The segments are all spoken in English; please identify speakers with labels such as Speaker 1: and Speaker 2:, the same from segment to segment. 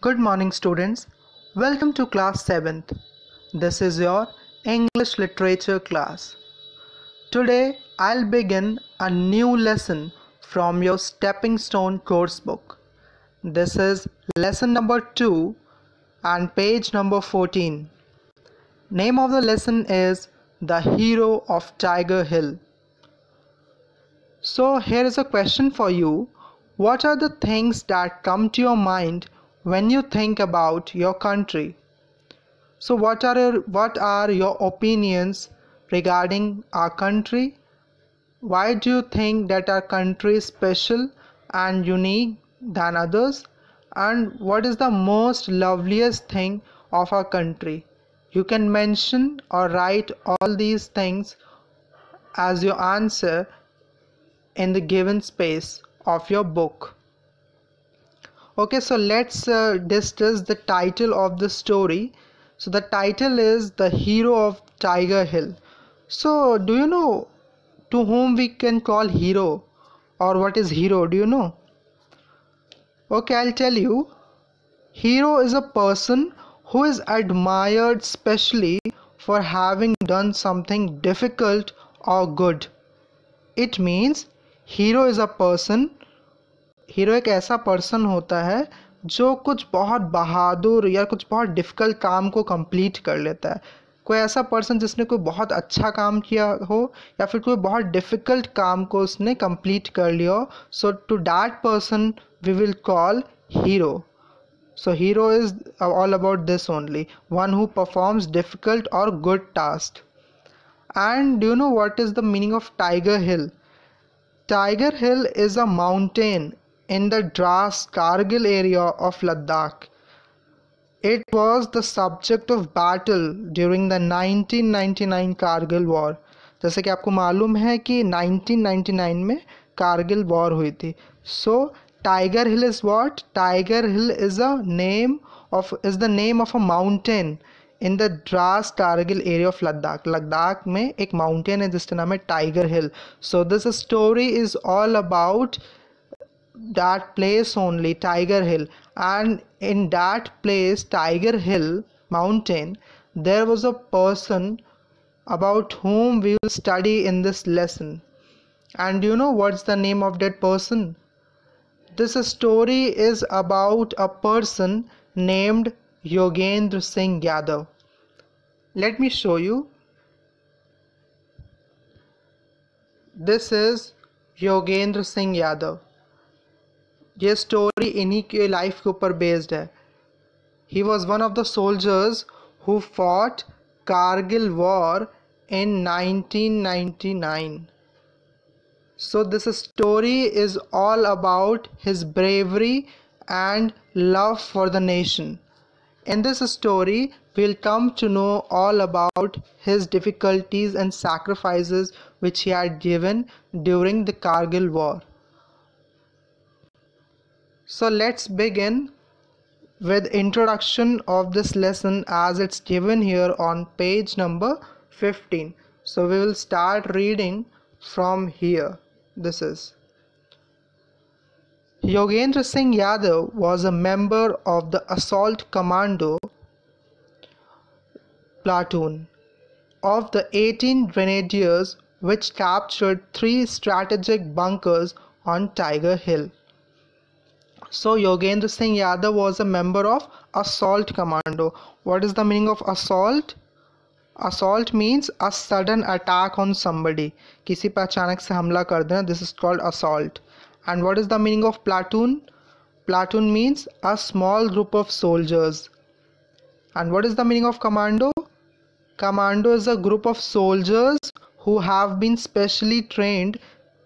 Speaker 1: Good morning, students. Welcome to class 7th. This is your English literature class. Today, I'll begin a new lesson from your Stepping Stone course book. This is lesson number 2 and page number 14. Name of the lesson is The Hero of Tiger Hill. So, here is a question for you. What are the things that come to your mind when you think about your country? So, what are your, what are your opinions regarding our country? Why do you think that our country is special and unique than others? And what is the most loveliest thing of our country? You can mention or write all these things as your answer in the given space of your book okay so let's uh, discuss the title of the story. So the title is the hero of tiger hill. So do you know to whom we can call hero? Or what is hero? Do you know? Okay i'll tell you. Hero is a person who is admired specially for having done something difficult or good. It means hero is a person hero एक ऐसा person होता है जो कुछ बहुत बहादुर या कुछ बहुत डिफ़िकल्ट काम को कंप्लीट कर लेता है। कोई ऐसा पर्सन जिसने कोई बहुत अच्छा काम किया हो या फिर कोई बहुत डिफ़िकल्ट काम को उसने कंप्लीट कर लिया हो so to that person we will call hero so hero is all about this only one who performs difficult और good task and do you know what is the meaning of Tiger Hill Tiger Hill is a mountain in the Dras Kargil area of Ladakh. It was the subject of battle during the 1999 Kargil War. जैसे कि आपको मालूम है कि 1999 में Kargil war हुई थी so tiger hill is what tiger hill is a name of is the name of a mountain in the Dras Kargil area of Ladakh Ladakh में एक माउंटेन है, जिसका नाम है tiger hill so this story is all about that place only tiger hill. And in that place tiger hill mountain there was a person about whom we will study in this lesson. And you know what's the name of that person? This story is about a person named yogendra singh yadav. Let me show you. This is yogendra singh yadav. ये story इन्हीं के life के ऊपर based है। He was one of the soldiers who fought Kargil war in nineteen ninety nine so this story is all about his bravery and love for the nation in this story will come to know all about his difficulties and sacrifice which he are given during the Kargil war So let's begin with introduction of this lesson as it's given here on page number 15. So we will start reading from here. This is Yogendra Singh Yadav was a member of the Assault Commando platoon of the 18 Grenadiers which captured three strategic bunkers on Tiger Hill. So Yogendra Singh Yadav was a member of Assault Commando. What is the meaning of assault? Assault means a sudden attack on somebody. किसी पर अचानक से हमला कर देना. This is called assault. And what is the meaning of platoon? Platoon means a small group of soldiers. And what is the meaning of commando? Commando is a group of soldiers who have been specially trained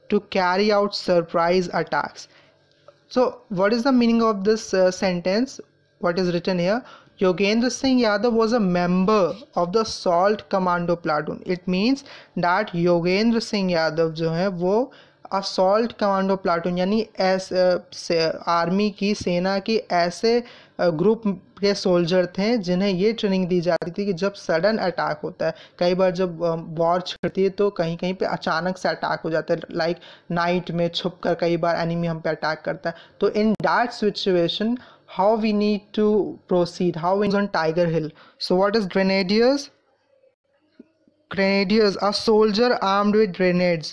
Speaker 1: to carry out surprise attacks. So, what is the meaning of this uh, sentence? What is written here? Yogendra Singh Yadav was a member of the Salt Commando platoon. It means that Yogendra Singh Yadav जो है वो assault commando platoon यानी ऐसे army की सेना की ऐसे group के सोल्जर थे, जिन्हें ये ट्रेनिंग दी जाती थी कि जब सडन अटैक होता है, कई बार जब वॉर छिड़ती है तो कहीं कहीं पे अचानक से अटैक हो जाता है, लाइक नाइट में छुप कर कई बार एनिमी हम पे अटैक करता है। तो in that situation how we need to proceed how we on tiger hill so what is grenadiers grenadiers a soldier armed with grenades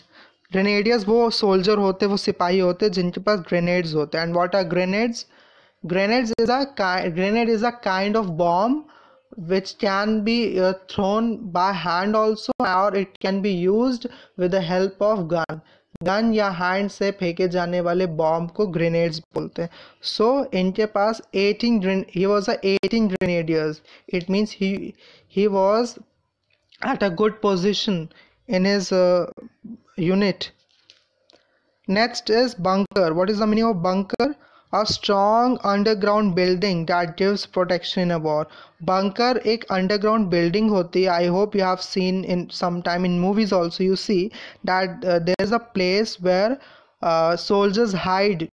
Speaker 1: grenadiers वो सोल्जर होते, वो सिपाही होते जिनके पास ग्रेनेड्स होते हैं। And what are grenades is a kind grenade is a kind of bomb which can be uh, thrown by hand also or it can be used with the help gun या hand से फेंके जाने वाले bomb को grenades बोलते हैं। So इनके पास eighteen he was a eighteen grenadiers it means he he was at a good position in his unit next is bunker what is the meaning of bunker a strong underground building that gives protection in a war. Bunker ek underground building hoti i hope you have seen in sometime in movies also you see that uh, there is a place where uh, soldiers hide